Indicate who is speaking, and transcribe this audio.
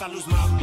Speaker 1: Hasta los malos.